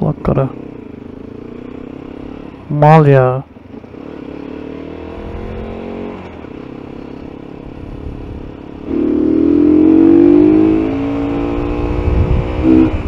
lâcara malha thank